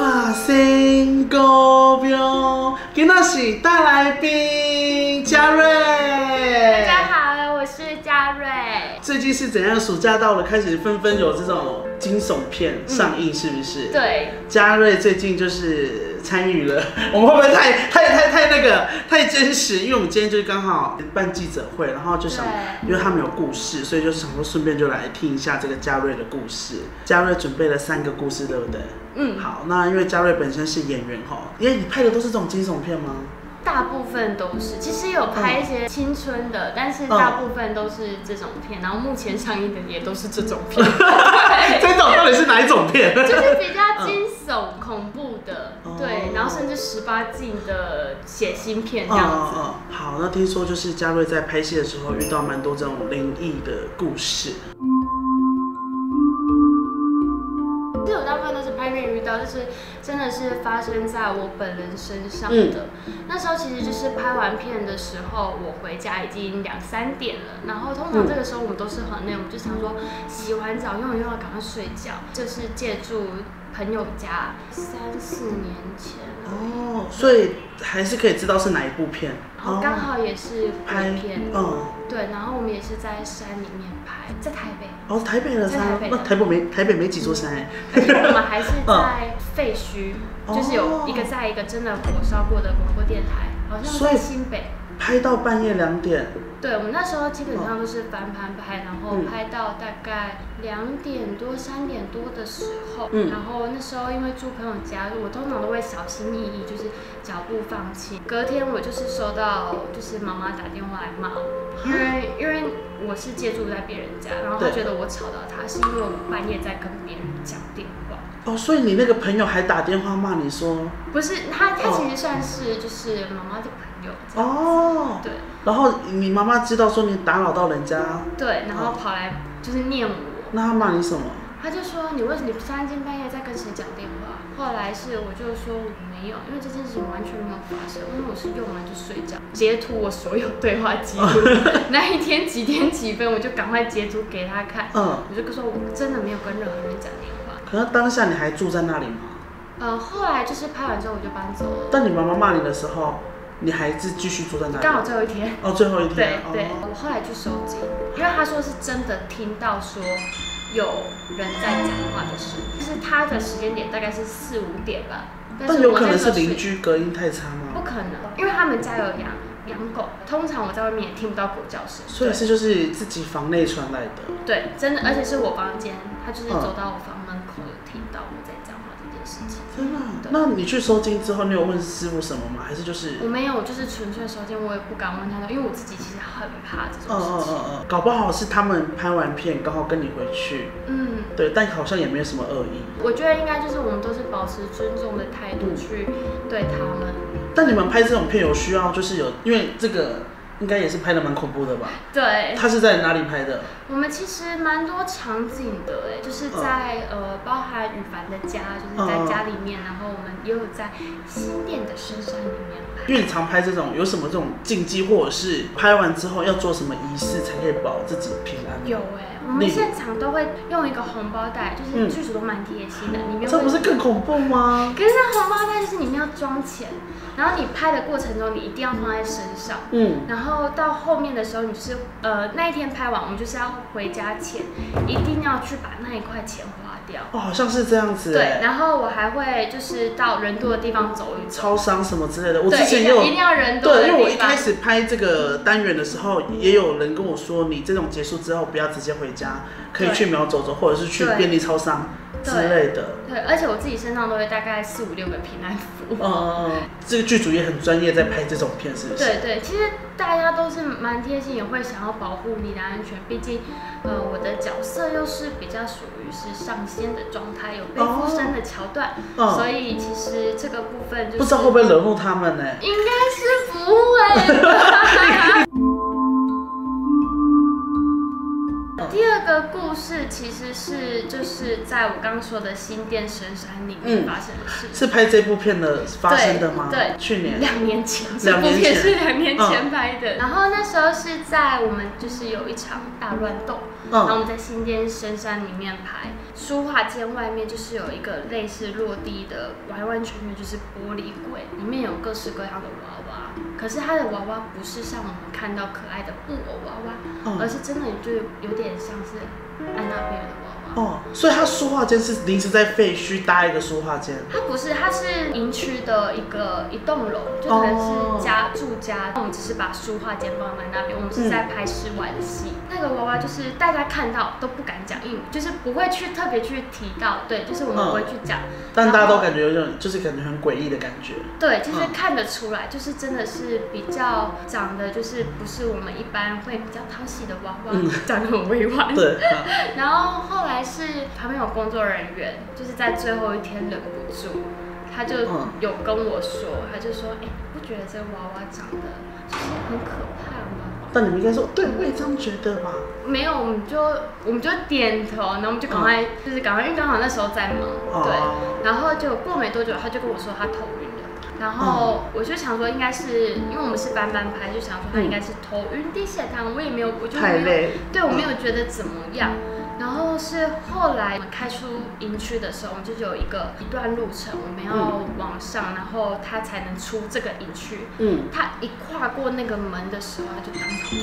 哇《新歌标》，今天是大来宾嘉瑞。大家好，我是嘉瑞。最近是怎样？暑假到了，开始纷纷有这种惊悚片上映，是不是？。对，嘉瑞最近就是参与了，我们会不会太太太太那个太真实？因为我们今天就是刚好办记者会，然后就想，因为他们有故事，所以就想说顺便就来听一下这个嘉瑞的故事。嘉瑞准备了三个故事，对不对？嗯，好，那因为嘉瑞本身是演员哈，因为你拍的都是这种惊悚片吗？大部分都是，其实有拍一些青春的，但是大部分都是这种片，然后目前上映的也都是这种片，对 这种到底是哪一种片？就是比较惊悚、恐怖的，哦对，然后甚至十八禁的血腥片这嗯样子。好，那听说就是嘉瑞在拍戏的时候遇到蛮多这种灵异的故事。真的是发生在我本人身上嗯的。那时候其实就是拍完片的时候，我回家已经两三点了。然后通常这个时候我们都是很累，我们就想说洗完澡用一用，赶快睡觉。就是借住朋友家三四年前，哦，所以还是可以知道是哪一部片。然后刚好也是拍片，嗯，对，然后我们也是在山里面拍，在台北。哦，台北的在台山，北那台北没台北没几座山哎。我们还是 在废墟，哦就是有一个在一个真的火烧过的广播电台，好像在新北。拍到半夜两点，对，我们那时候基本上都是翻盘拍，然后嗯。拍到大概两点多、三点多的时候，嗯。然后那时候因为住朋友家，我通常都会小心翼翼，就是脚步放轻。隔天我就是收到就是妈妈打电话来骂我，因为因为我是借住在别人家，然后她觉得我吵到她，是因为我半夜在跟别人讲电话。哦，所以你那个朋友还打电话骂你说，不是他，他哦其实算是就是妈妈的朋友。哦，对然后你妈妈知道说你打扰到人家，对，然后跑来就是念我，那他骂你什么？他就说你为什么你三更半夜在跟谁讲电话？后来是我就说我没有，因为这件事情完全没有发生，因为我是用完就睡觉，截图我所有对话记录，那一天几点几分我就赶快截图给他看，嗯，我就说我真的没有跟任何人讲电话。可是当下你还住在那里吗？呃，后来就是拍完之后我就搬走了，但你妈妈骂你的时候，你还是继续住在那里？刚好最后一天。哦，最后一天。对，哦我后来去收金，因为他说是真的听到说有人在讲话的声音，就是他的时间点大概是四五点吧，但有可能是邻，居隔音太差吗？不可能，因为他们家有养养狗，通常我在外面也听不到狗叫声，所以是就是自己房内传来的。对，真的，而且是我房间，他就是嗯走到我房门口有听到我在讲话这件事情。真的那你去收金之后，你有问师傅什么吗？还是就是？我没有，我就是纯粹收金，我也不敢问他，因为我自己其实很怕这嗯种事情。嗯嗯嗯，搞不好是他们拍完片刚好跟你回去，嗯，对，但好像也没有什么恶意。我觉得应该就是我们都是保持尊重的态度去对他们。但你们拍这种片有需要，就是有，因为这个应该也是拍的蛮恐怖的吧？对，他是在哪里拍的？我们其实蛮多场景的哎，就是在、呃，包含羽凡的家，就是在家里面，然后我们也有在新店的深山里面拍。因为你常拍这种，有什么这种禁忌，或者是拍完之后要做什么仪式才可以保自己平安？有哎，我们现场都会用一个红包袋，就是嗯剧组都蛮贴心的，里面会这不是更恐怖吗？可是那红包袋就是里面要装钱，然后你拍的过程中你一定要放在身上。嗯，然后到后面的时候，你就是呃那一天拍完，我们就是要回家前，一定要去把那一块钱花掉。哦，好像是这样子。对，，然后我还会就是到人多的地方走一走。超商什么之类的，我之，前也有一定要人多的对，因为我一开。始拍这个单元的时候，也有人跟我说，你这种结束之后不要直接回家，可以去苗走走，或者是去便利超商之类的。对，而且我自己身上都会大概四五六个平安符。嗯嗯嗯，这个剧组也很专业，在拍这种片，是不是？对对，其实大家都是蛮贴心，也会想要保护你的安全。毕竟，呃，我的角色又是比较属于是上仙的状态，有被附身的桥段，嗯所以其实这个部分就是不知道会不会惹怒他们呢？应该是不会 个故故事其实是就是在我刚刚说的新店深山里面嗯发生的事。是拍这部片的发生的吗？对，去年。两年前，这部片是两年前拍的。然后那时候是在我们就是有一场大乱斗，然后我嗯们在新店深山里面拍，书画间外面就是有一个类似落地的完完全全就是玻璃柜，里面有各式各样的娃娃。可是他的娃娃不是像我们看到可爱的布偶娃娃，而嗯是真的就有点像是安娜贝尔的娃娃。哦，所以他书画间是临时在废墟搭一个书画间。他不是，他是营区的一个一栋楼，就可能是家、住家。我们只是把书画间放在那边，我们是在拍室外的戏。那个娃娃就是大家看到都不敢讲因为，就是不会去特别去提到，对，就是我们不会去讲。但大家都感觉有种，就是感觉很诡异的感觉。对，就是看得出来，就是真的是比较长得就是不是我们一般会比较讨喜的娃娃，嗯长得很委婉。对，嗯然后后来是旁边有工作人员，就是在最后一天忍不住，他就嗯有跟我说，他就说，哎、不觉得这个娃娃长得就是很可怕吗？但你们应该说，对，我也这样觉得吧。没有，我们就我们就点头，然后我们就赶快、就是赶快，因为刚好那时候在忙，哦对，然后就过没多久，他就跟我说他头晕了。然后我就想说，应该是因为我们是班班拍，就想说他应该是头晕、低血糖，我也没有，我就没有。对我没有觉得怎么样。然后是后来我们开出营区的时候，我们就有一个一段路程，我们要往上，然后他才能出这个营区。嗯，他一跨过那个门的时候，他就当场吐，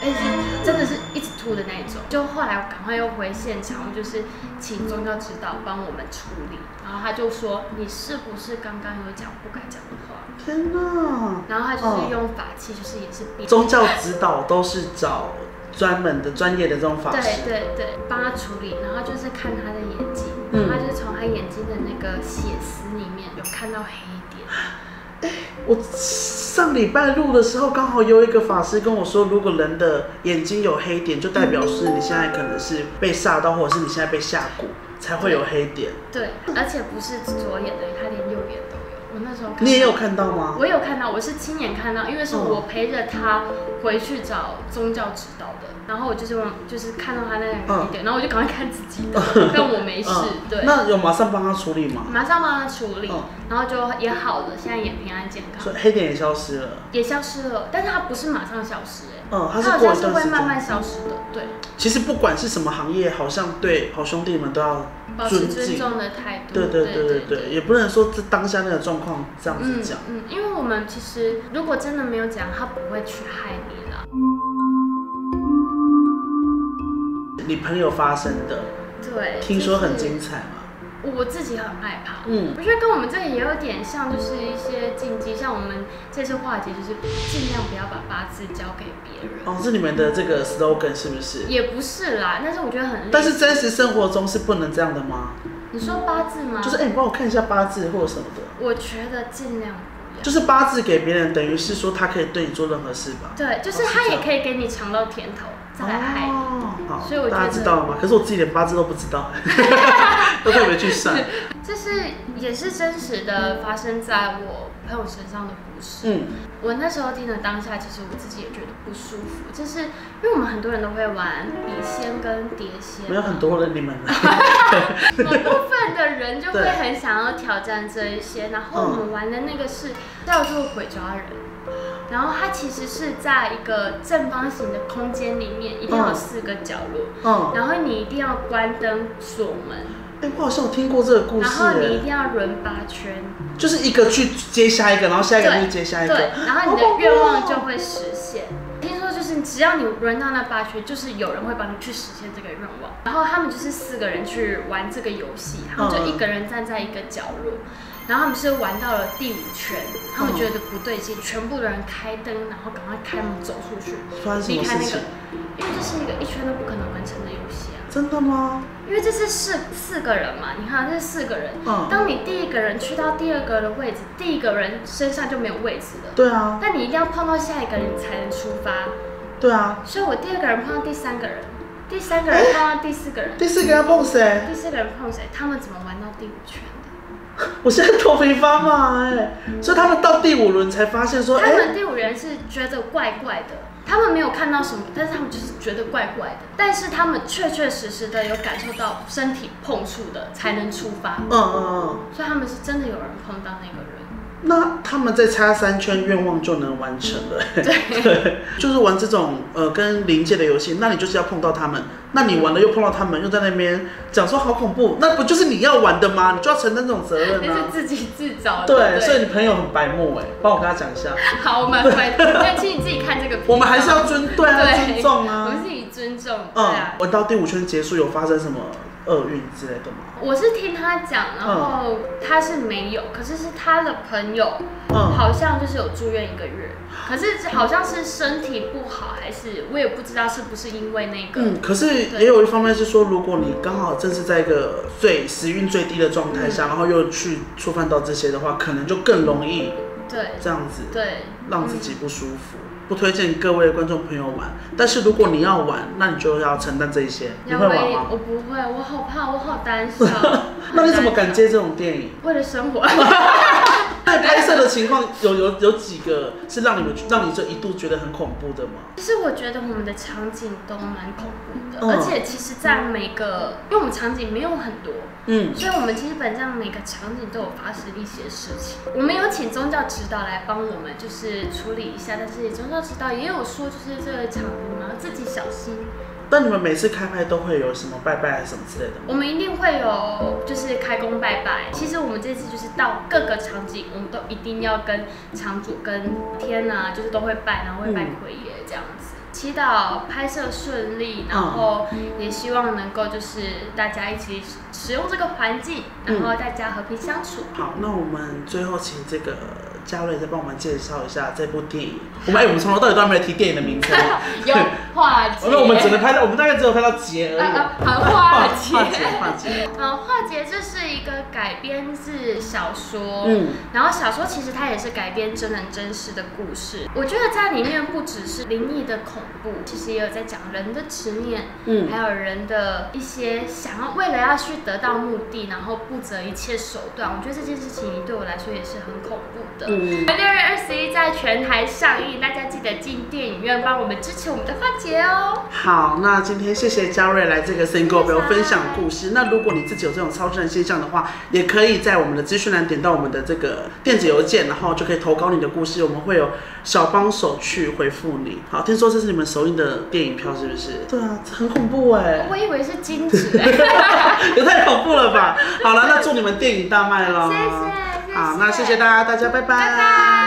而且是真的是一直吐的那一种。就后来我赶快又回现场，我就是请宗教指导帮我们处理，然后他就说你是不是刚刚有讲不该讲的话？天哪！然后他就是哦用法器，就是也是变宗教指导都是找专门的、专业的这种法对师。对对，帮他处理，然后就是看他的眼睛，嗯然后他就是从他眼睛的那个血丝里面有看到黑点。我上礼拜录的时候，刚好有一个法师跟我说，如果人的眼睛有黑点，就代表是你现在可能是被吓到，或者是你现在被吓蛊，才会有黑点。对，而且不是左眼的，他连右眼都有。我那时候看你也有看到吗？我有看到，我是亲眼看到，因为是嗯我陪着他回去找宗教指导的，然后我就是往就是看到他那两个黑点，然后我就赶快看自己的，但我没事，嗯。对，那有马上帮他处理吗？马上帮他处理嗯，然后就也好了，现在也平安健康所，以黑点也消失了。也消失了，但是它不是马上消失，哎，嗯，它是好像是会。慢慢消失的，对，其实不管是什么行业，好像对好兄弟们都要保持尊重的态度，对对对对对对，也不能说这当下那个状况这样子嗯讲。嗯，因为我们其实如果真的没有讲，他不会去害你了。你朋友发生的，对，听说很精彩嘛？我自己很害怕。嗯我觉得跟我们这里也有点像，就是一些禁忌，像我们这次化解就是尽量不要把八字交给别人。哦，是你们的这个 slogan 是不是？也不是啦，但是我觉得很累。但是真实生活中是不能这样的吗？你说八字吗？就是哎、你帮我看一下八字或者什么的，我觉得尽量不要。就是八字给别人，等于是说他可以对你做任何事吧？对，就是他也可以给你尝到甜头，再来好，所以我大家知道了吗？可是我自己连八字都不知道，都特别去算。这是也是真实的发生在我朋友身上的故事。嗯，我那时候听的当下，其实我自己也觉得不舒服，就是因为我们很多人都会玩笔仙跟碟仙，没有很多人你们呢，某部分的人就会很想要挑战这一些，然后我们玩的那个是叫做鬼抓人。然后它其实是在一个正方形的空间里面，一定要有嗯四个角落，嗯，然后你一定要关灯锁门，哎、我好像有听过这个故事、然后你一哎，定要轮八圈，就是一个去接下一个，然后下一个去接下一个，对，然后你的愿望哦就会实现。只要你轮到那八圈，就是有人会帮你去实现这个愿望。然后他们就是四个人去玩这个游戏，他们就一个人站在一个角落，然后他们是玩到了第五圈，他们觉得不对劲，全部的人开灯，然后赶快开门走出去，离开那个？，因为这是一个一圈都不可能完成的游戏啊。真的吗？因为这是四四个人嘛，你看这是四个人，嗯当你第一个人去到第二个的位置，第一个人身上就没有位置了。对啊，但你一定要碰到下一个人你才能出发，对啊。所以我第二个人碰到第三个人，第三个人碰到第四个人，第四个人碰谁？第四个人碰谁？他们怎么玩到第五圈的？我现在头皮发麻哎、所以他们到第五轮才发现说，哎、他们第五轮是觉得怪怪的，他们没有看到什么，但是他们就是觉得怪怪的，但是他们确确实实的有感受到身体碰触的才能出发，嗯嗯嗯。所以他们是真的有人碰到那个人。那他们再插三圈，愿望就能完成了。对，就是玩这种呃跟临界的游戏，那你就是要碰到他们，那你玩了又碰到他们，又在那边讲说好恐怖，那不就是你要玩的吗？你就要承担这种责任那是啊。自己自找的。对，不所以你朋友很白目哎，帮我跟他讲一下。好，我们回，那请你自己看这个。我们还是要尊对啊，对尊重我啊们。自己尊重。对嗯啊，，玩到第五圈结束有发生什么厄运之类的吗？我是听他讲，然后他是没有，可是是他的朋友，好像就是有住院一个月，可是好像是身体不好，还是我也不知道是不是因为那个。嗯，可是也有一方面是说，如果你刚好正是在一个最时运最低的状态下，然后又去触犯到这些的话，可能就更容易对这样子对，让自己不舒服。不推荐各位观众朋友玩，但是如果你要玩，那你就要承担这一些。你会玩吗？我不会，我好怕，我好胆小。那你怎么？敢接这种电影？为了生活。在拍摄的情况有有有几个是让你们让你这一度觉得很恐怖的吗？其实我觉得我们的场景都蛮恐怖的，嗯而且其实，在每个，因为我们场景没有很多，嗯，所以我们基本上每个场景都有发生一些事情。我们有请宗教指导来帮我们，就是处理一下，但是宗教指导也有说，就是这个场我们要自己小心。但你们每次开拍都会有什么拜拜还是什么之类的吗？我们一定会有就是开工拜拜。其实我们这次就是到各个场景，我们都一定要跟场主跟天啊，就是都会拜，然后会拜嗯奎爷这样子。祈祷拍摄顺利，然后也希望能够就是大家一起使用这个环境，然后大家和平相处。好，那我们最后请这个嘉瑞再帮我们介绍一下这部电影。我们哎、我们从头到尾都还没有提电影的名称哦。有化解，那我们只能拍到，我们大概只有拍到结而已。啊啊好化解化解，化解。嗯，化解 这是一个改编自小说，嗯然后小说其实它也是改编真人真事的故事。我觉得在里面不只是灵异的恐怖，其实也有在讲人的执念，嗯还有人的一些想要为了要去得到目的，然后不择一切手段。我觉得这件事情对我来说也是很恐怖的。嗯，六月二十一在全台上映，大家记得进电影院帮我们支持我们的花姐哦。好，那今天谢谢嘉瑞来这个 Single 陪我分享故事。那如果你自己有这种超自然现象的话，也可以在我们的资讯栏点到我们的这个电子邮件，然后就可以投稿你的故事，我们会有小帮手去回复你。好，听说这是你们首映的电影票是不是？对啊，很恐怖哎、我以为是金纸、也太恐怖了吧！好了，那祝你们电影大卖喽！谢谢好，那谢谢大家，大家拜拜。拜拜。